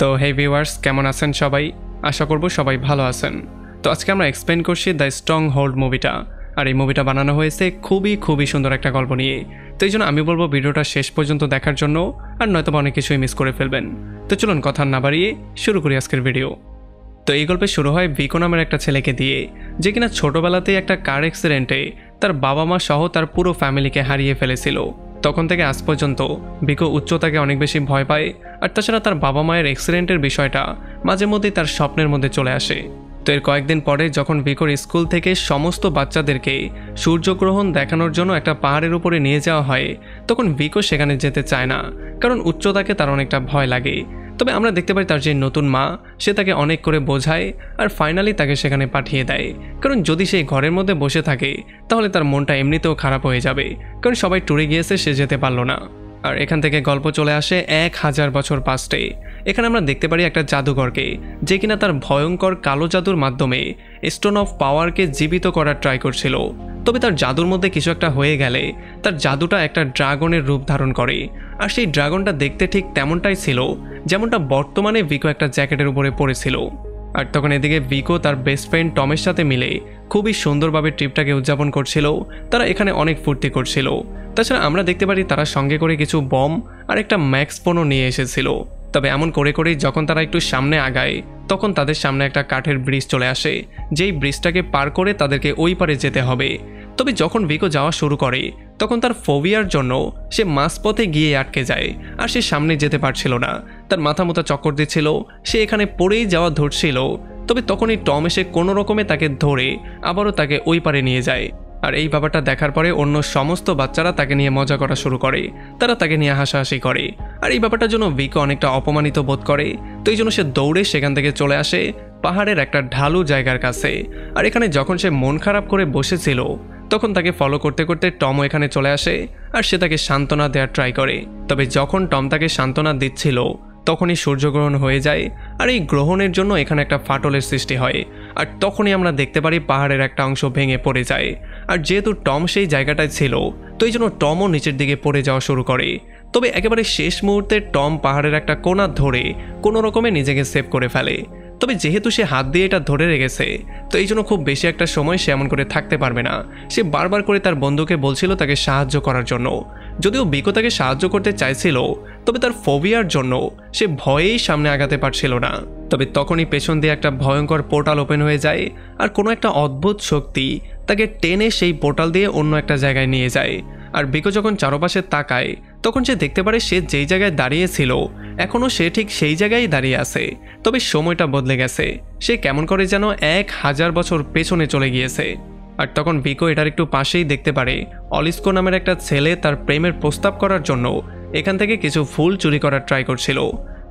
তো হে ভিউয়ার্স কেমন আছেন সবাই? আশা করব সবাই ভালো আছেন। তো আজকে আমরা এক্সপ্লেন করছি দ্য স্ট্রং হোল্ড মুভিটা আর এই মুভিটা বানানো হয়েছে খুবই খুবই সুন্দর একটা গল্প নিয়ে। তো এই জন্য আমি বলব ভিডিওটা শেষ পর্যন্ত দেখার জন্য, আর নয়তো অনেক কিছুই মিস করে ফেলবেন। তো চলুন কথা না বাড়িয়ে শুরু করি আজকের ভিডিও তো এই গল্পে শুরু হয় ভিকো নামের একটা ছেলেকে দিয়ে, যে কিনা ছোটবেলাতেই একটা কার অ্যাক্সিডেন্টে তার বাবা মা সহ তার পুরো ফ্যামিলিকে হারিয়ে ফেলেছিল। তখন থেকে আজ পর্যন্ত বিকো উচ্চতাকে অনেক বেশি ভয় পায়, আর তাছাড়া তার বাবা মায়ের অ্যাক্সিডেন্টের বিষয়টা মাঝে মধ্যেই তার স্বপ্নের মধ্যে চলে আসে। তো এর কয়েকদিন পরে যখন বিকোর স্কুল থেকে সমস্ত বাচ্চাদেরকে সূর্যগ্রহণ দেখানোর জন্য একটা পাহাড়ের উপরে নিয়ে যাওয়া হয়, তখন বিকো সেখানে যেতে চায় না, কারণ উচ্চতাকে তার অনেকটা ভয় লাগে। তবে আমরা দেখতে পাই তার যে নতুন মা, সে তাকে অনেক করে বোঝায় আর ফাইনালি তাকে সেখানে পাঠিয়ে দেয়। কারণ যদি সেই ঘরের মধ্যে বসে থাকে, তাহলে তার মনটা এমনিতেও খারাপ হয়ে যাবে। কারণ সবাই ট্যুরে গিয়েছে, সে যেতে পারল না। আর এখান থেকে গল্প চলে আসে এক হাজার বছর পাস্টে এখানে আমরা দেখতে পারি একটা জাদুঘরকে, যে কিনা তার ভয়ঙ্কর কালো জাদুর মাধ্যমে স্টোন অফ পাওয়ারকে জীবিত করার ট্রাই করছিল। তবে তার জাদুর মধ্যে কিছু একটা হয়ে গেলে তার জাদুটা একটা ড্রাগনের রূপ ধারণ করে। আর সেই ড্রাগনটা দেখতে ঠিক তেমনটাই ছিল, যেমনটা বর্তমানে ভিকো একটা জ্যাকেটের উপরে পড়েছিল। আর তখন এদিকে ভিকো তার বেস্ট ফ্রেন্ড টমের সাথে মিলে খুবই সুন্দরভাবে ট্রিপটাকে উদযাপন করছিল, তারা এখানে অনেক ফুর্তি করছিল। তাছাড়া আমরা দেখতে পারি তারা সঙ্গে করে কিছু বম আর একটা ম্যাক্স ফোনও নিয়ে এসেছিল। তবে এমন করে করেই যখন তারা একটু সামনে আগায়, তখন তাদের সামনে একটা কাঠের ব্রিজ চলে আসে। যেই ব্রিজটাকে পার করে তাদেরকে ওই পারে যেতে হবে। তবে যখন ভিকো যাওয়া শুরু করে, তখন তার ফোবিয়ার জন্য সে মাঝপথে গিয়ে আটকে যায়, আর সে সামনে যেতে পারছিল না। তার মাথা মোতা চক্কর দিচ্ছিল, সে এখানে পড়েই যাওয়া ধরছিল। তবে তখনই টম এসে কোনো রকমে তাকে ধরে আবারও তাকে ওই পারে নিয়ে যায়। আর এই ব্যাপারটা দেখার পরে অন্য সমস্ত বাচ্চারা তাকে নিয়ে মজা করা শুরু করে। তারা তাকে নিয়ে হাসাহাসি করে। আর এই ব্যাপারটার জন্য ভিকো অনেকটা অপমানিত বোধ করে। তো এই জন্য সে দৌড়ে সেখান থেকে চলে আসে পাহাড়ের একটা ঢালু জায়গার কাছে। আর এখানে যখন সে মন খারাপ করে বসেছিল, তখন তাকে ফলো করতে করতে টমও এখানে চলে আসে আর সে তাকে সান্ত্বনা দেওয়ার ট্রাই করে। তবে যখন টম তাকে সান্ত্বনা দিচ্ছিল, তখনই সূর্যগ্রহণ হয়ে যায়। আর এই গ্রহণের জন্য এখানে একটা ফাটলের সৃষ্টি হয়। আর তখনই আমরা দেখতে পারি পাহাড়ের একটা অংশ ভেঙে পড়ে যায়। আর যেহেতু টম সেই জায়গাটায় ছিল, তো এই জন্য টমও নিচের দিকে পড়ে যাওয়া শুরু করে। তবে একেবারে শেষ মুহূর্তে টম পাহাড়ের একটা কোনা ধরে কোনো রকমে নিজেকে সেভ করে ফেলে। তবে যেহেতু সে হাত দিয়ে এটা ধরে রেখেছে, তো এই জন্য খুব বেশি একটা সময় সে এমন করে থাকতে পারবে না। সে বারবার করে তার বন্ধুকে বলছিল তাকে সাহায্য করার জন্য। যদিও বিকো তাকে সাহায্য করতে চাইছিল, তবে তার ফোবিয়ার জন্য সে ভয়েই সামনে আগাতে পারছিল না। তবে তখনই পেছন দিয়ে একটা ভয়ঙ্কর পোর্টাল ওপেন হয়ে যায় আর কোনো একটা অদ্ভুত শক্তি তাকে টেনে সেই পোর্টাল দিয়ে অন্য একটা জায়গায় নিয়ে যায়। আর বিকো যখন চারপাশে তাকায়, তখন সে দেখতে পারে সে যেই জায়গায় দাঁড়িয়েছিল, এখনও সে ঠিক সেই জায়গায় দাঁড়িয়ে আছে। তবে সময়টা বদলে গেছে। সে কেমন করে যেন এক হাজার বছর পেছনে চলে গিয়েছে। আর তখন বিকো এটার একটু পাশেই দেখতে পারে। অলিস্কো নামের একটা ছেলে তার প্রেমের প্রস্তাব করার জন্য এখান থেকে কিছু ফুল চুরি করার ট্রাই করছিল।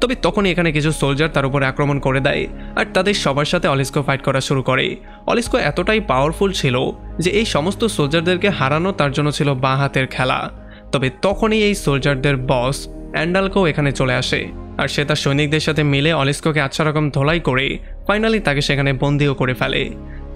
তবে তখনই এখানে কিছু সোলজার তার উপরে আক্রমণ করে দেয় আর তাদের সবার সাথে অলিস্কো ফাইট করা শুরু করে। অলিস্কো এতটাই পাওয়ারফুল ছিল যে এই সমস্ত সোলজারদেরকে হারানো তার জন্য ছিল বাঁ হাতের খেলা। তবে তখনই এই সোলজারদের বস অ্যান্ডালকো এখানে চলে আসে আর সে তার সৈনিকদের সাথে মিলে অলিস্কোকে আচ্ছা রকম ধোলাই করে ফাইনালি তাকে সেখানে বন্দিও করে ফেলে।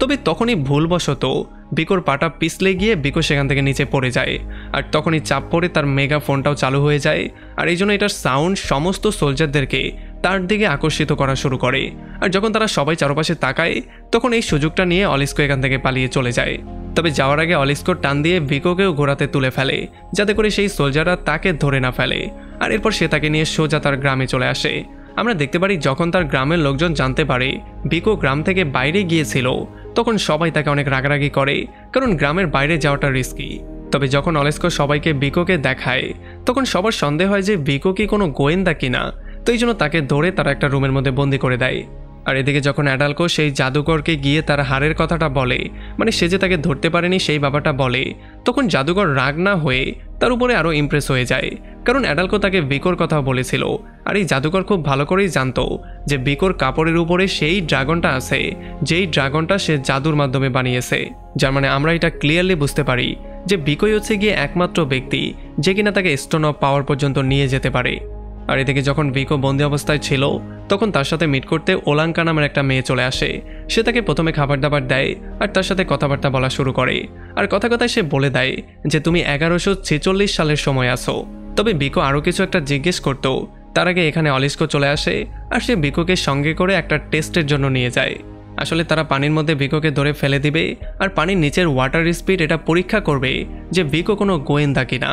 তবে তখনই ভুলবশত বিকোর পাটা পিছলে গিয়ে বিকো সেখান থেকে নিচে পড়ে যায়। আর তখনই চাপ পড়ে তার মেগা ফোনটাও চালু হয়ে যায়। আর এই জন্য এটার সাউন্ড সমস্ত সোলজারদেরকে তার দিকে আকর্ষিত করা শুরু করে। আর যখন তারা সবাই চারপাশে তাকায়, তখন এই সুযোগটা নিয়ে অলিস্কো এখান থেকে পালিয়ে চলে যায়। তবে যাওয়ার আগে অলিস্কোর টান দিয়ে ভিকোকেও ঘোরাতে তুলে ফেলে, যাতে করে সেই সোলজাররা তাকে ধরে না ফেলে। আর এরপর সে তাকে নিয়ে সোজা তার গ্রামে চলে আসে। আমরা দেখতে পারি যখন তার গ্রামের লোকজন জানতে পারে ভিকো গ্রাম থেকে বাইরে গিয়েছিল তখন সবাই তাকে অনেক রাগারাগি করে, কারণ গ্রামের বাইরে যাওয়াটা রিস্কি তবে যখন অলেস্কো সবাইকে বিকোকে দেখায়, তখন সবার সন্দেহ হয় যে বিকো কি কোনো গোয়েন্দা কিনা। তো এই জন্য তাকে ধরে তারা একটা রুমের মধ্যে বন্দি করে দেয়। আর এদিকে যখন অ্যাডালকো সেই জাদুকরকে গিয়ে তার হারের কথাটা বলে মানে সে যে তাকে ধরতে পারেনি সেই বাবাটা বলে, তখন জাদুকর রাগ না হয়ে তার উপরে আরও ইমপ্রেস হয়ে যায়। কারণ অ্যাডালকো তাকে বিকোর কথা বলেছিল। আর এই জাদুকর খুব ভালো করেই জানতো যে বিকোর কাপড়ের উপরে সেই ড্রাগনটা আছে, যেই ড্রাগনটা সে জাদুর মাধ্যমে বানিয়েছে। যার মানে আমরা এটা ক্লিয়ারলি বুঝতে পারি যে বিকোই হচ্ছে গিয়ে একমাত্র ব্যক্তি যে কিনা তাকে স্টোন অফ পাওয়ার পর্যন্ত নিয়ে যেতে পারে। আর এদিকে যখন ভিকো বন্দি অবস্থায় ছিল, তখন তার সাথে মিট করতে ওলাঙ্কা নামের একটা মেয়ে চলে আসে। সে তাকে প্রথমে খাবার দাবার দেয় আর তার সাথে কথাবার্তা বলা শুরু করে। আর কথা কথায় সে বলে দেয় যে, তুমি এগারোশো ছেচল্লিশ সালের সময় আসো তবে বিকো আরও কিছু একটা জিজ্ঞেস করতো। তার আগে এখানে অলিস্কো চলে আসে আর সে বিকোকে সঙ্গে করে একটা টেস্টের জন্য নিয়ে যায়। আসলে তারা পানির মধ্যে ভিকোকে ধরে ফেলে দিবে আর পানির নিচের ওয়াটার স্পিড এটা পরীক্ষা করবে যে ভিকো কোনো গোয়েন্দা কিনা।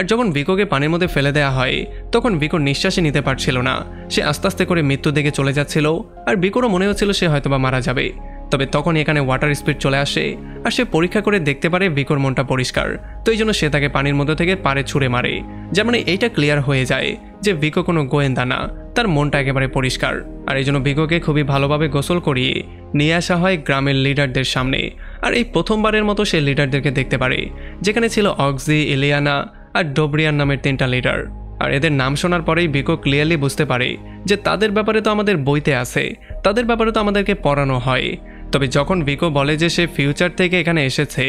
আর যখন ভিকোকে পানির মধ্যে ফেলে দেওয়া হয়, তখন ভিকো নিঃশ্বাসই নিতে পারছিল না। সে আস্তে আস্তে করে মৃত্যুর দিকে চলে যাচ্ছিল, আর ভিকোরও মনে হচ্ছিল সে হয়তোবা মারা যাবে। তবে তখন এখানে ওয়াটার স্পিড চলে আসে, আর সে পরীক্ষা করে দেখতে পারে ভিকোর মনটা পরিষ্কার। তো এই জন্য সে তাকে পানির মধ্যে থেকে পারে ছুঁড়ে মারে। যেমন মানে এইটা ক্লিয়ার হয়ে যায় যে ভিকো কোনো গোয়েন্দা না, তার মনটা একেবারে পরিষ্কার। আর এই জন্য ভিকোকে খুবই ভালোভাবে গোসল করিয়ে নিয়ে আসা হয় গ্রামের লিডারদের সামনে। আর এই প্রথমবারের মতো সে লিডারদেরকে দেখতে পারে, যেখানে ছিল অক্সি, ইলিয়ানা আর ডোবরিয়ান নামের তিনটা লিডার আর এদের নাম শোনার পরেই বিকো ক্লিয়ারলি বুঝতে পারে যে তাদের ব্যাপারে তো আমাদের বইতে আছে, তাদের ব্যাপারে তো আমাদেরকে পড়ানো হয়। তবে যখন ভিকো বলে যে সে ফিউচার থেকে এখানে এসেছে,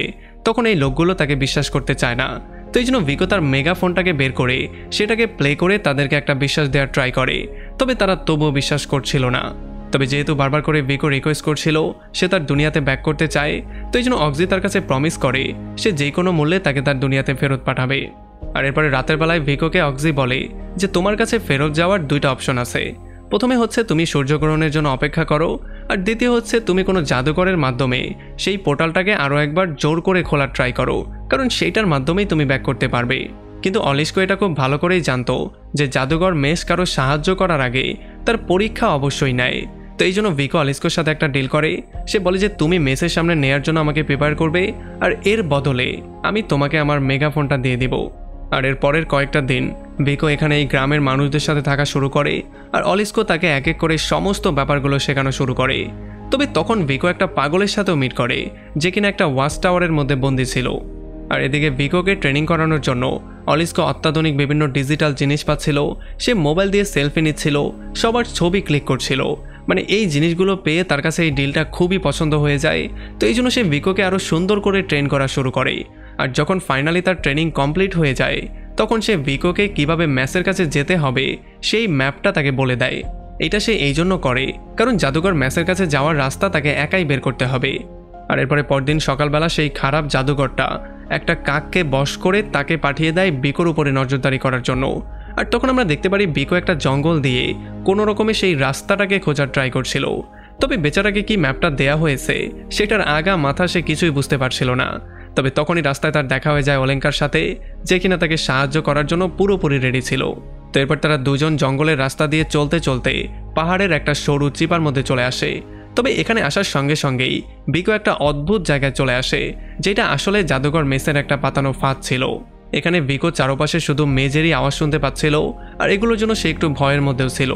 তখন এই লোকগুলো তাকে বিশ্বাস করতে চায় না। তো এই জন্য ভিকো তার মেগা ফোনটাকে বের করে, সেটাকে প্লে করে তাদেরকে একটা বিশ্বাস দেওয়ার ট্রাই করে। তবে তারা তবুও বিশ্বাস করছিল না। তবে যেহেতু বারবার করে ভিকো রিকোয়েস্ট করছিল, সে তার দুনিয়াতে ব্যাক করতে চায়, তো এই জন্য অক্সি তার কাছে প্রমিস করে, সে যে কোনো মূল্যে তাকে তার দুনিয়াতে ফেরত পাঠাবে। আর এরপরে রাতের বেলায় ভিকোকে অক্সি বলে যে তোমার কাছে ফেরত যাওয়ার দুইটা অপশন আছে। প্রথমে হচ্ছে তুমি সূর্যগ্রহণের জন্য অপেক্ষা করো, আর দ্বিতীয় হচ্ছে তুমি কোনো জাদুকরের মাধ্যমে সেই পোর্টালটাকে আরও একবার জোর করে খোলার ট্রাই করো, কারণ সেইটার মাধ্যমেই তুমি ব্যাক করতে পারবে। কিন্তু অলিস্কো এটা খুব ভালো করেই জানতো যে জাদুঘর মেশ কারও সাহায্য করার আগে তার পরীক্ষা অবশ্যই নেয়। তো এই জন্য ভিকো অলিস্কোর সাথে একটা ডিল করে, সে বলে যে তুমি মেসের সামনে নেয়ার জন্য আমাকে প্রিপেয়ার করবে, আর এর বদলে আমি তোমাকে আমার মেগাফোনটা দিয়ে দিব। আর এর পরের কয়েকটা দিন, ভিকো এখানে এই গ্রামের মানুষদের সাথে থাকা শুরু করে আর অলিস্কো তাকে এক এক করে সমস্ত ব্যাপারগুলো শেখানো শুরু করে। তবে তখন ভিকো একটা পাগলের সাথেও মিট করে, যে কিনা একটা ওয়াচ টাওয়ারের মধ্যে বন্দি ছিল। আর এদিকে ভিকোকে ট্রেনিং করানোর জন্য অলিস্কো অত্যাধুনিক বিভিন্ন ডিজিটাল জিনিস পাচ্ছিল, সে মোবাইল দিয়ে সেলফি নিচ্ছিল, সবার ছবি ক্লিক করছিল। মানে এই জিনিসগুলো পেয়ে তার কাছে এই ডিলটা খুবই পছন্দ হয়ে যায়। তো এই জন্য সে ভিকোকে আরও সুন্দর করে ট্রেন করা শুরু করে। আর যখন ফাইনালি তার ট্রেনিং কমপ্লিট হয়ে যায়, তখন সে ভিকোকে কীভাবে ম্যাসের কাছে যেতে হবে, সেই ম্যাপটা তাকে বলে দেয়। এটা সে এই জন্য করে, কারণ জাদুঘর ম্যাসের কাছে যাওয়ার রাস্তা তাকে একাই বের করতে হবে। আর এরপরে পরদিন সকালবেলা সেই খারাপ জাদুঘরটা একটা কাককে বশ করে তাকে পাঠিয়ে দেয় বিকোর উপরে নজরদারি করার জন্য। আর তখন আমরা দেখতে পারি বিকো একটা জঙ্গল দিয়ে কোনো রকমে সেই রাস্তাটাকে খোঁজার ট্রাই করছিল। তবে বেচারাকে কি ম্যাপটা দেয়া হয়েছে, সেটার আগা মাথা সে কিছুই বুঝতে পারছিল না। তবে তখনই রাস্তায় তার দেখা হয়ে যায় অলেঙ্কার সাথে, যে কিনা তাকে সাহায্য করার জন্য পুরোপুরি রেডি ছিল। তো এরপর তারা দুজন জঙ্গলের রাস্তা দিয়ে চলতে চলতে পাহাড়ের একটা সরু চিপার মধ্যে চলে আসে। তবে এখানে আসার সঙ্গে সঙ্গেই বিকো একটা অদ্ভুত জায়গায় চলে আসে, যেটা আসলে জাদুঘর মেসের একটা পাতানো ফাঁদ ছিল। এখানে ভিকো চারপাশে শুধু মেজেরই আওয়াজ শুনতে পাচ্ছিল, আর এগুলোর জন্য সে একটু ভয়ের মধ্যেও ছিল।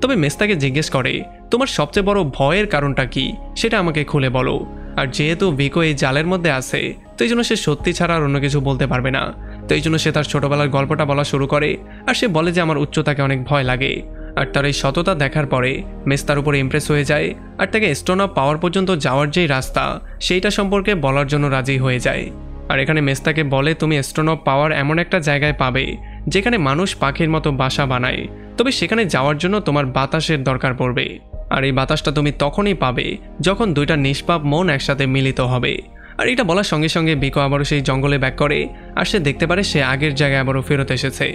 তবে মেস তাকে জিজ্ঞেস করে, তোমার সবচেয়ে বড় ভয়ের কারণটা কি? সেটা আমাকে খুলে বলো। আর যেহেতু ভিকো এই জালের মধ্যে আছে, তো এই জন্য সে সত্যি ছাড়া আর অন্য কিছু বলতে পারবে না। তো এই জন্য সে তার ছোটবেলার গল্পটা বলা শুরু করে আর সে বলে যে আমার উচ্চতাকে অনেক ভয় লাগে। আর তার এই সততা দেখার পরে মেস তার উপরে ইমপ্রেস হয়ে যায় আর তাকে স্টোন অফ পাওয়ার পর্যন্ত যাওয়ার যেই রাস্তা, সেইটা সম্পর্কে বলার জন্য রাজি হয়ে যায়। আর এখানে মেস্তাকে বলে, তুমি স্টোন অফ পাওয়ার এমন একটা জায়গায় পাবে, যেখানে মানুষ পাখির মতো বাসা বানায়। তবে সেখানে যাওয়ার জন্য তোমার বাতাসের দরকার পড়বে। আর এই বাতাসটা তুমি তখনই পাবে যখন দুইটা নিষ্পাপ মন একসাথে মিলিত হবে। আর এটা বলার সঙ্গে সঙ্গে বিকো আবারও সেই জঙ্গলে ব্যাক করে, আর সে দেখতে পারে সে আগের জায়গায় আবারও ফেরত এসেছে।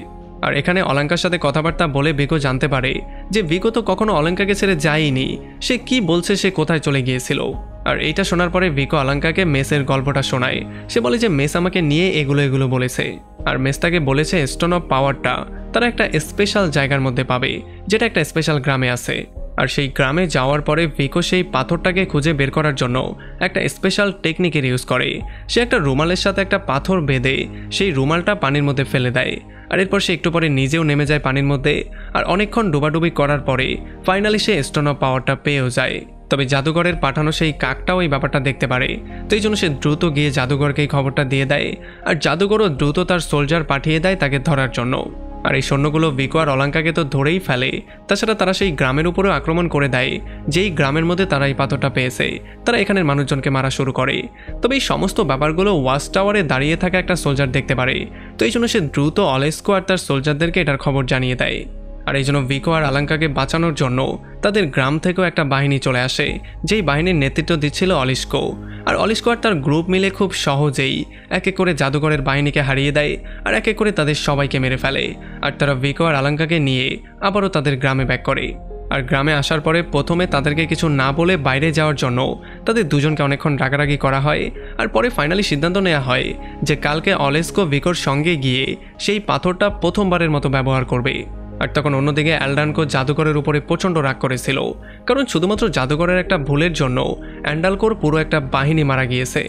আর এখানে অলঙ্কার সাথে কথাবার্তা বলে বিকো জানতে পারে যে বিকো তো কখনো অলঙ্কাকে ছেড়ে যায়নি, সে কি বলছে সে কোথায় চলে গিয়েছিল। আর এইটা শোনার পরে ভিকো আলাঙ্কাকে মেসের গল্পটা শোনায়। সে বলে যে মেস আমাকে নিয়ে এগুলো এগুলো বলেছে, আর মেস তাকে বলেছে স্টোন অফ পাওয়ারটা তারা একটা স্পেশাল জায়গার মধ্যে পাবে, যেটা একটা স্পেশাল গ্রামে আছে। আর সেই গ্রামে যাওয়ার পরে ভিকো সেই পাথরটাকে খুঁজে বের করার জন্য একটা স্পেশাল টেকনিকের ইউজ করে। সে একটা রুমালের সাথে একটা পাথর বেঁধে সেই রুমালটা পানির মধ্যে ফেলে দেয়। আর এরপর সে একটু পরে নিজেও নেমে যায় পানির মধ্যে। আর অনেকক্ষণ ডুবাডুবি করার পরে ফাইনালি সে স্টোন অফ পাওয়ারটা পেয়েও যায়। তবে জাদুঘরের পাঠানো সেই কাকটাও এই ব্যাপারটা দেখতে পারে। তো এই জন্য সে দ্রুত গিয়ে জাদুঘরকে এই খবরটা দিয়ে দেয়। আর জাদুঘরও দ্রুত তার সোলজার পাঠিয়ে দেয় তাকে ধরার জন্য। আর এই সৈন্যগুলো বিকো আর অলঙ্কাকে তো ধরেই ফেলে। তাছাড়া তারা সেই গ্রামের উপরেও আক্রমণ করে দেয়, যেই গ্রামের মধ্যে তারা এই পাথরটা পেয়েছে। তারা এখানের মানুষজনকে মারা শুরু করে। তবে এই সমস্ত ব্যাপারগুলো ওয়াচ টাওয়ারে দাঁড়িয়ে থাকা একটা সোলজার দেখতে পারে। তো এই জন্য সে দ্রুত অলেস্কো আর তার সোলজারদেরকে এটার খবর জানিয়ে দেয়। আর এই জন্য ভিকো আর আলাঙ্কাকে বাঁচানোর জন্য তাদের গ্রাম থেকেও একটা বাহিনী চলে আসে, যেই বাহিনীর নেতৃত্ব দিচ্ছিল অলিস্কো। আর অলিস্কো আর তার গ্রুপ মিলে খুব সহজেই এক করে জাদুঘরের বাহিনীকে হারিয়ে দেয় আর এক এক করে তাদের সবাইকে মেরে ফেলে। আর তারা ভিকো আর আলাঙ্কাকে নিয়ে আবারও তাদের গ্রামে ব্যাক করে। আর গ্রামে আসার পরে প্রথমে তাদেরকে কিছু না বলে বাইরে যাওয়ার জন্য তাদের দুজনকে অনেকক্ষণ রাগারাগি করা হয়। আর পরে ফাইনালি সিদ্ধান্ত নেওয়া হয় যে কালকে অলেস্কো ভিকোর সঙ্গে গিয়ে সেই পাথরটা প্রথমবারের মতো ব্যবহার করবে। আর তখন অন্যদিকে অ্যালডানকো জাদুঘরের উপরে প্রচণ্ড রাগ করেছিল, কারণ শুধুমাত্র জাদুঘরের একটা ভুলের জন্য অ্যান্ডালকোর পুরো একটা বাহিনী মারা গিয়েছে।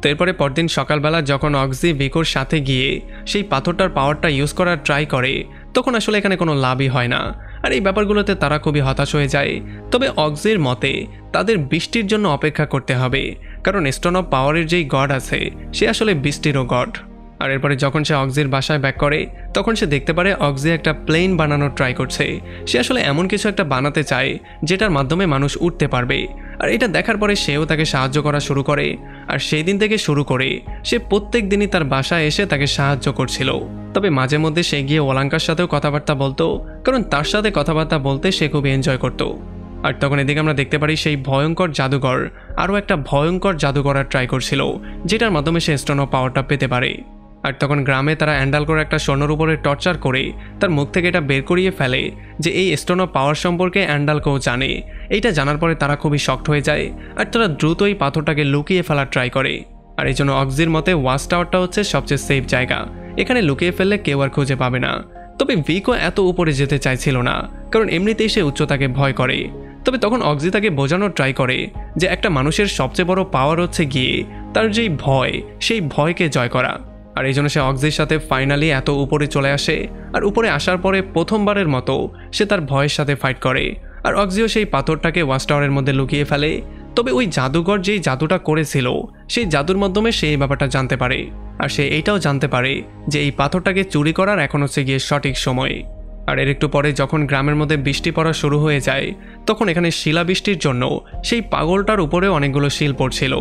তো এরপরে পরদিন সকালবেলা যখন অক্সি ভিকোর সাথে গিয়ে সেই পাথরটার পাওয়ারটা ইউজ করার ট্রাই করে, তখন আসলে এখানে কোনো লাভই হয় না। আর এই ব্যাপারগুলোতে তারা খুবই হতাশ হয়ে যায়। তবে অক্সির মতে, তাদের বৃষ্টির জন্য অপেক্ষা করতে হবে, কারণ স্টোন অফ পাওয়ারের যেই গড আছে, সে আসলে বৃষ্টিরও গড। আর এরপরে যখন সে অক্সির বাসায় ব্যাক করে, তখন সে দেখতে পারে অক্সি একটা প্লেন বানানোর ট্রাই করছে। সে আসলে এমন কিছু একটা বানাতে চায়, যেটার মাধ্যমে মানুষ উঠতে পারবে। আর এটা দেখার পরে সেও তাকে সাহায্য করা শুরু করে। আর সেই দিন থেকে শুরু করে, সে প্রত্যেক দিনই তার বাসায় এসে তাকে সাহায্য করছিল। তবে মাঝে মধ্যে সে গিয়ে ওলাঙ্কার সাথেও কথাবার্তা বলতো, কারণ তার সাথে কথাবার্তা বলতে সে খুবই এনজয় করতো। আর তখন এদিকে আমরা দেখতে পারি সেই ভয়ঙ্কর জাদুঘর আরও একটা ভয়ঙ্কর জাদু করার ট্রাই করছিল, যেটার মাধ্যমে সে স্টোন পাওয়ারটা পেতে পারে। আর তখন গ্রামে তারা অ্যান্ডাল করে একটা স্বর্ণর উপরে টর্চার করে তার মুখ থেকে এটা বের করিয়ে ফেলে যে এই স্টোন অফ পাওয়ার সম্পর্কে অ্যান্ডালকেও জানে। এইটা জানার পরে তারা খুবই শক্ট হয়ে যায় আর তারা দ্রুত এই পাথরটাকে লুকিয়ে ফেলার ট্রাই করে। আর এই জন্য অক্সির মতে ওয়াচ টাওয়ারটা হচ্ছে সবচেয়ে সেফ জায়গা। এখানে লুকিয়ে ফেললে কেউ আর খুঁজে পাবে না। তবে ভিকো এত উপরে যেতে চাইছিল না, কারণ এমনিতেই সে উচ্চতাকে ভয় করে। তবে তখন অক্সি তাকে বোঝানোর ট্রাই করে যে একটা মানুষের সবচেয়ে বড় পাওয়ার হচ্ছে গিয়ে তার যেই ভয়, সেই ভয়কে জয় করা। আর এই জন্য সে অক্সির সাথে ফাইনালি এত উপরে চলে আসে। আর উপরে আসার পরে প্রথমবারের মতো সে তার ভয়ের সাথে ফাইট করে। আর অক্সিও সেই পাথরটাকে ওয়াচ টাওয়ারের মধ্যে লুকিয়ে ফেলে। তবে ওই জাদুঘর যেই জাদুটা করেছিল, সেই জাদুর মাধ্যমে সে এই ব্যাপারটা জানতে পারে। আর সে এইটাও জানতে পারে যে এই পাথরটাকে চুরি করার এখন হচ্ছে গিয়ে সঠিক সময়। আর এর একটু পরে যখন গ্রামের মধ্যে বৃষ্টি পড়া শুরু হয়ে যায়, তখন এখানে শিলাবৃষ্টির জন্য সেই পাগলটার উপরে অনেকগুলো শিল পড়ছিল।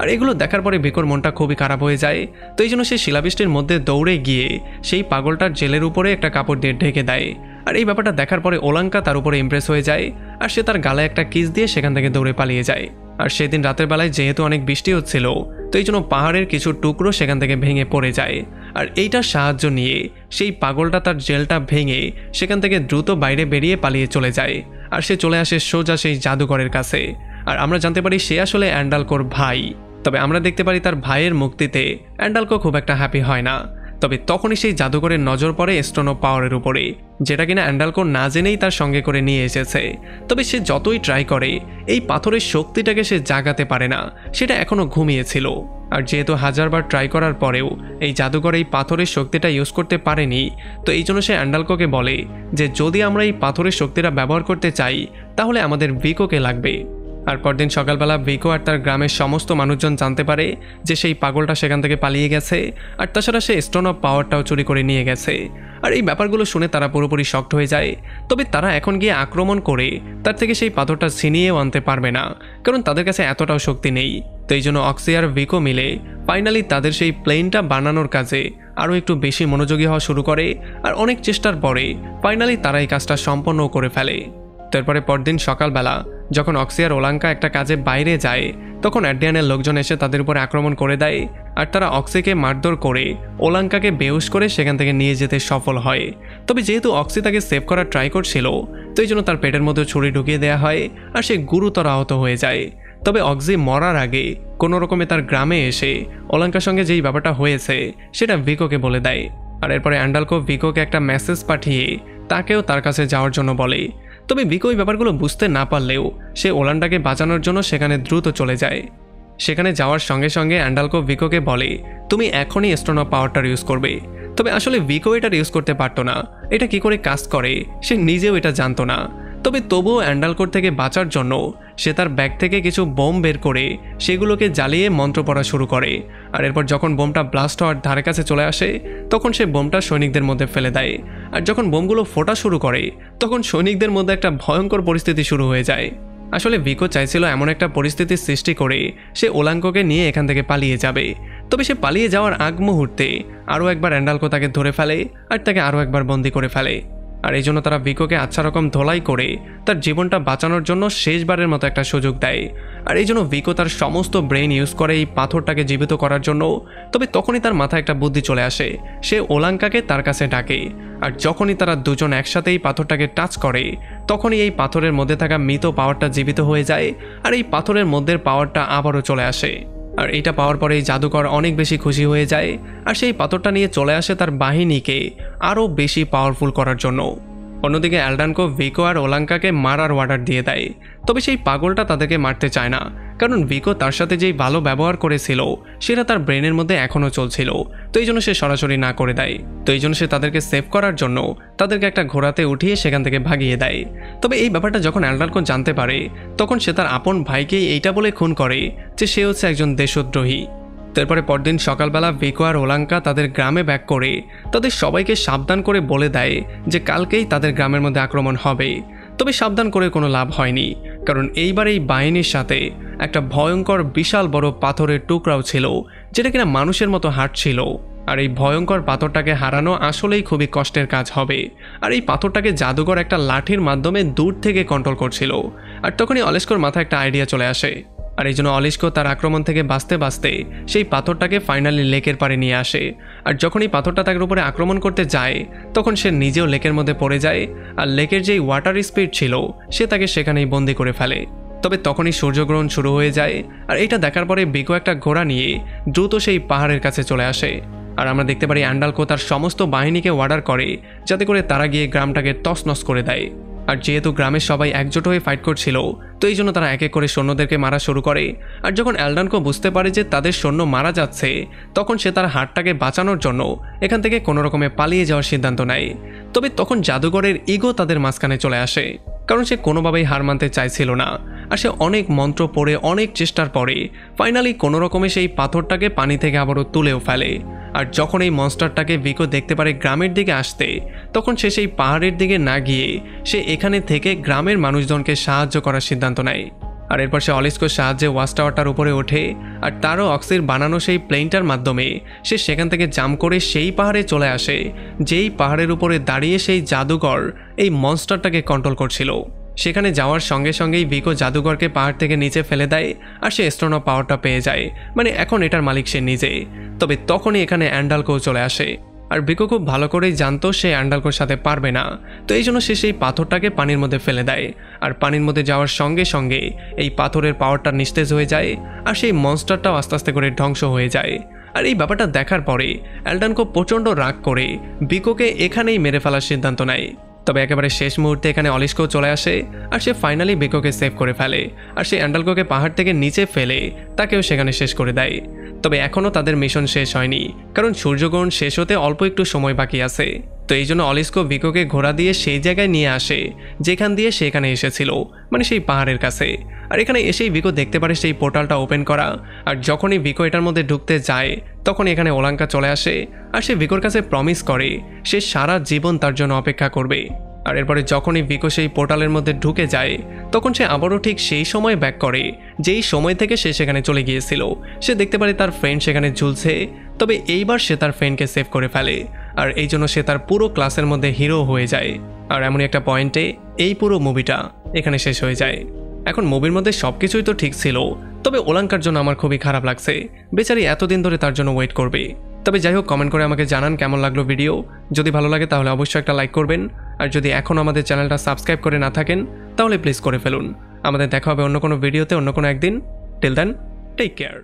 আর এগুলো দেখার পরে বিকর মনটা খুবই খারাপ হয়ে যায়। তো এই জন্য সে শিলাবৃষ্টির মধ্যে দৌড়ে গিয়ে সেই পাগলটার জেলের উপরে একটা কাপড় দিয়ে ঢেকে দেয়। আর এই ব্যাপারটা দেখার পরে ওলাঙ্কা তার উপরে ইমপ্রেস হয়ে যায় আর সে তার গালে একটা কিস দিয়ে সেখান থেকে দৌড়ে পালিয়ে যায়। আর সেদিন রাতের বেলায় যেহেতু অনেক বৃষ্টি হচ্ছিল, তো এই জন্য পাহাড়ের কিছু টুকরো সেখান থেকে ভেঙে পড়ে যায়। আর এইটার সাহায্য নিয়ে সেই পাগলটা তার জেলটা ভেঙে সেখান থেকে দ্রুত বাইরে বেরিয়ে পালিয়ে চলে যায়। আর সে চলে আসে সোজা সেই জাদুঘরের কাছে। আর আমরা জানতে পারি সে আসলে অ্যান্ডালকোর ভাই। তবে আমরা দেখতে পারি তার ভাইয়ের মুক্তিতে অ্যান্ডালকো খুব একটা হ্যাপি হয় না। তবে তখনই সেই জাদুঘরের নজর পড়ে স্টোনো পাওয়ারের উপরে, যেটা কিনা অ্যান্ডালকো না জেনেই তার সঙ্গে করে নিয়ে এসেছে। তবে সে যতই ট্রাই করে, এই পাথরের শক্তিটাকে সে জাগাতে পারে না, সেটা এখনও ঘুমিয়েছিল। আর যেহেতু হাজারবার ট্রাই করার পরেও এই জাদুঘর এই পাথরের শক্তিটা ইউজ করতে পারেনি, তো এই জন্য সে অ্যান্ডালকোকে বলে যে, যদি আমরা এই পাথরের শক্তিটা ব্যবহার করতে চাই, তাহলে আমাদের ভিকোকে লাগবে। আর পরদিন সকালবেলা ভিকো আর তার গ্রামের সমস্ত মানুষজন জানতে পারে যে সেই পাগলটা সেখান থেকে পালিয়ে গেছে, আর তাছাড়া সে স্টোন অফ পাওয়ারটাও চুরি করে নিয়ে গেছে। আর এই ব্যাপারগুলো শুনে তারা পুরোপুরি শক্ট হয়ে যায়। তবে তারা এখন গিয়ে আক্রমণ করে, তার থেকে সেই পাথরটা ছিনিয়েও আনতে পারবে না, কারণ তাদের কাছে এতটাও শক্তি নেই। তো এই জন্য অক্সি আর ভিকো মিলে ফাইনালি তাদের সেই প্লেনটা বানানোর কাজে আরও একটু বেশি মনোযোগী হওয়া শুরু করে, আর অনেক চেষ্টার পরে ফাইনালি তারা এই কাজটা সম্পন্ন করে ফেলে। তারপরে পরদিন সকালবেলা, যখন অক্সিয়ার ওলাঙ্কা একটা কাজে বাইরে যায়, তখন অ্যাডিয়ানের লোকজন এসে তাদের উপর আক্রমণ করে দেয় আর তারা অক্সিকে মারধর করে ওলাঙ্কাকে বেউস করে সেখান থেকে নিয়ে যেতে সফল হয়। তবে যেহেতু অক্সি তাকে সেভ করার ট্রাই করছিল, তো এই জন্য তার পেটের মধ্যে ছুরি ঢুকিয়ে দেওয়া হয় আর সে গুরুতর আহত হয়ে যায়। তবে অক্সি মরার আগে কোনো রকমে তার গ্রামে এসে ওলাঙ্কার সঙ্গে যেই ব্যাপারটা হয়েছে, সেটা ভিকোকে বলে দেয়। আর এরপরে অ্যান্ডালকো ভিকোকে একটা মেসেজ পাঠিয়ে তাকেও তার কাছে যাওয়ার জন্য বলে। তবে বিকো ওই ব্যাপারগুলো বুঝতে না পারলেও সে ওলান্ডাকে বাঁচানোর জন্য সেখানে দ্রুত চলে যায়। সেখানে যাওয়ার সঙ্গে সঙ্গে অ্যান্ডালকো ভিকোকে বলে, তুমি এখনই স্টোনো পাওয়ারটার ইউজ করবে। তবে আসলে ভিকো এটার ইউজ করতে পারতো না। এটা কি করে কাজ করে? সে নিজেও এটা জানতো না। তবে তবুও অ্যান্ডালকোর থেকে বাঁচার জন্য সে তার ব্যাগ থেকে কিছু বোম বের করে সেগুলোকে জ্বালিয়ে মন্ত্র পড়া শুরু করে। আর এরপর যখন বোমটা ব্লাস্ট হওয়ার ধারে কাছে চলে আসে, তখন সে বোমটা সৈনিকদের মধ্যে ফেলে দেয়। আর যখন বোমগুলো ফোটা শুরু করে, তখন সৈনিকদের মধ্যে একটা ভয়ঙ্কর পরিস্থিতি শুরু হয়ে যায়। আসলে ভিকো চাইছিল এমন একটা পরিস্থিতির সৃষ্টি করে সে ওলাঙ্কোকে নিয়ে এখান থেকে পালিয়ে যাবে। তবে সে পালিয়ে যাওয়ার আগ মুহূর্তে আরও একবার অ্যান্ডালকো তাকে ধরে ফেলে, আর তাকে আরও একবার বন্দি করে ফেলে। আর এই জন্য তারা ভিকোকে আচ্ছা রকম ধোলাই করে তার জীবনটা বাঁচানোর জন্য শেষবারের মতো একটা সুযোগ দেয়। আর এই জন্য ভিকো তার সমস্ত ব্রেন ইউজ করে এই পাথরটাকে জীবিত করার জন্য। তবে তখনই তার মাথায় একটা বুদ্ধি চলে আসে। সে ওলাঙ্কাকে তার কাছে ডাকে। আর যখনই তারা দুজন একসাথে এই পাথরটাকে টাচ করে, তখনই এই পাথরের মধ্যে থাকা মৃত পাওয়ারটা জীবিত হয়ে যায়। আর এই পাথরের মধ্যের পাওয়ারটা আবারও চলে আসে। আর এটা পাওয়ার পরে জাদুকর অনেক বেশি খুশি হয়ে যায় আর সেই পাথরটা নিয়ে চলে আসে তার বাহিনীকে আরও বেশি পাওয়ারফুল করার জন্য। অন্যদিকে অ্যালডানকো ভিকো আর ওলাঙ্কাকে মারার ওয়ার্ডার দিয়ে দেয়, তবে সেই পাগলটা তাদেরকে মারতে চায় না। কারণ ভিকো তার সাথে যেই ভালো ব্যবহার করেছিল, সেটা তার ব্রেনের মধ্যে এখনও চলছিল। তো এই জন্য সে সরাসরি না করে দেয়। তো এই জন্য সে তাদেরকে সেভ করার জন্য তাদেরকে একটা ঘোড়াতে উঠিয়ে সেখান থেকে ভাগিয়ে দেয়। তবে এই ব্যাপারটা যখন অ্যালডানকো জানতে পারে, তখন সে তার আপন ভাইকে এইটা বলে খুন করে যে সে হচ্ছে একজন দেশদ্রোহী। তারপরে পরদিন সকালবেলা ভিকো আর ওলাঙ্কা তাদের গ্রামে ব্যাক করে তাদের সবাইকে সাবধান করে বলে দেয় যে কালকেই তাদের গ্রামের মধ্যে আক্রমণ হবে। তবে সাবধান করে কোনো লাভ হয়নি। কারণ এইবার এই বাহিনীর সাথে একটা ভয়ঙ্কর বিশাল বড় পাথরের টুকরাও ছিল, যেটা কিনা মানুষের মতো হাঁটছিল। আর এই ভয়ঙ্কর পাথরটাকে হারানো আসলেই খুবই কষ্টের কাজ হবে। আর এই পাথরটাকে জাদুঘর একটা লাঠির মাধ্যমে দূর থেকে কন্ট্রোল করছিল। আর তখনই অলেস্কর মাথায় একটা আইডিয়া চলে আসে। আর এই জন্য অলিস্কো তার আক্রমণ থেকে বাঁচতে বাঁচতে সেই পাথরটাকে ফাইনালি লেকের পাড়ে নিয়ে আসে। আর যখন এই পাথরটা তার উপরে আক্রমণ করতে যায়, তখন সে নিজেও লেকের মধ্যে পড়ে যায় আর লেকের যেই ওয়াটার স্পিড ছিল, সে তাকে সেখানেই বন্দি করে ফেলে। তবে তখনই সূর্যগ্রহণ শুরু হয়ে যায় আর এটা দেখার পরে বিকো একটা ঘোড়া নিয়ে দ্রুত সেই পাহাড়ের কাছে চলে আসে। আর আমরা দেখতে পারি অ্যান্ডালকো তার সমস্ত বাহিনীকে অর্ডার করে, যাতে করে তারা গিয়ে গ্রামটাকে তছনছ করে দেয়। আর যেহেতু গ্রামের সবাই একজোট হয়ে ফাইট করছিল, তো এই জন্য তারা এক এক করে সৈন্যদেরকে মারা শুরু করে। আর যখন অ্যালডানকো বুঝতে পারে যে তাদের সৈন্য মারা যাচ্ছে, তখন সে তার হাটটাকে বাঁচানোর জন্য এখান থেকে কোনো রকমে পালিয়ে যাওয়ার সিদ্ধান্ত নেয়। তবে তখন জাদুঘরের ইগো তাদের মাঝখানে চলে আসে। কারণ সে কোনোভাবেই হার মানতে চাইছিল না। আর সে অনেক মন্ত্র পড়ে, অনেক চেষ্টার পরে ফাইনালি কোনো রকমে সেই পাথরটাকে পানি থেকে আবারও তুলেও ফেলে। আর যখন এই মনস্টারটাকে ভিকো দেখতে পারে গ্রামের দিকে আসতে, তখন সে সেই পাহাড়ের দিকে না গিয়ে, সে এখানে থেকে গ্রামের মানুষজনকে সাহায্য করার সিদ্ধান্ত নেয়। আর এরপর সে অলিস্কোর সাহায্যে ওয়াচ টাওয়ারটার উপরে ওঠে, আর তারও অক্সির বানানো সেই প্লেনটার মাধ্যমে সে সেখান থেকে জাম করে সেই পাহাড়ে চলে আসে, যেই পাহাড়ের উপরে দাঁড়িয়ে সেই জাদুঘর এই মনস্টারটাকে কন্ট্রোল করছিল। সেখানে যাওয়ার সঙ্গে সঙ্গেই ভিকো জাদুঘরকে পাহাড় থেকে নিচে ফেলে দেয় আর সে স্টোন পাওয়ারটা পেয়ে যায়। মানে এখন এটার মালিক সে নিজে। তবে তখনই এখানে অ্যান্ডালকো চলে আসে। আর ভিকো খুব ভালো করেই জানতো সে অ্যান্ডালকোর সাথে পারবে না। তো এই জন্য সে সেই পাথরটাকে পানির মধ্যে ফেলে দেয়। আর পানির মধ্যে যাওয়ার সঙ্গে সঙ্গে এই পাথরের পাওয়ারটা নিস্তেজ হয়ে যায় আর সেই মনস্টারটাও আস্তে আস্তে করে ধ্বংস হয়ে যায়। আর এই ব্যাপারটা দেখার পরে অ্যালডানকো প্রচণ্ড রাগ করে বিকোকে এখানেই মেরে ফেলার সিদ্ধান্ত নেয়। তবে একেবারে শেষ মুহূর্তে এখানে অলিস্কো চলে আসে আর সে ফাইনালি বেকোকে সেভ করে ফেলে। আর সে অ্যান্ডালকোকে পাহাড় থেকে নিচে ফেলে তাকেও সেখানে শেষ করে দেয়। তবে এখনও তাদের মিশন শেষ হয়নি, কারণ সূর্যগ্রহণ শেষ হতে অল্প একটু সময় বাকি আছে। তো এই জন্য অলিস্কো ভিকোকে ঘোড়া দিয়ে সেই জায়গায় নিয়ে আসে, যেখান দিয়ে সেখানে এসেছিল মানে সেই পাহাড়ের কাছে। আর এখানে এসেই ভিকো দেখতে পারে সেই পোর্টালটা ওপেন করা, আর যখনই ভিকো এটার মধ্যে ঢুকতে যায় তখন এখানে ওলাঙ্কা চলে আসে, আর সে ভিকোর কাছে প্রমিস করে, সে সারা জীবন তার জন্য অপেক্ষা করবে। আর এরপরে যখনই ভিকো সেই পোর্টালের মধ্যে ঢুকে যায়, তখন সে আবারও ঠিক সেই সময় ব্যাক করে, যেই সময় থেকে সে সেখানে চলে গিয়েছিল। সে দেখতে পারে তার ফ্রেন্ড সেখানে ঝুলছে, তবে এইবার সে তার ফ্রেন্ডকে সেভ করে ফেলে, আর এই জন্য সে তার পুরো ক্লাসের মধ্যে হিরো হয়ে যায়। আর এমনই একটা পয়েন্টে এই পুরো মুভিটা এখানে শেষ হয়ে যায়। এখন মুভির মধ্যে সব কিছুই তো ঠিক ছিল, তবে ওলাঙ্কার জন্য আমার খুবই খারাপ লাগছে। বেচারি এতদিন ধরে তার জন্য ওয়েট করবে। তবে যাই হোক কমেন্ট করে আমাকে জানান কেমন লাগল ভিডিও যদি ভালো লাগে তাহলে অবশ্যই একটা লাইক করবেন। আর যদি এখনও আমাদের চ্যানেলটা সাবস্ক্রাইব করে না থাকেন, তাহলে প্লিজ করে ফেলুন। আমাদের দেখা হবে অন্য কোনো ভিডিওতে অন্য কোনো একদিন। Till then take care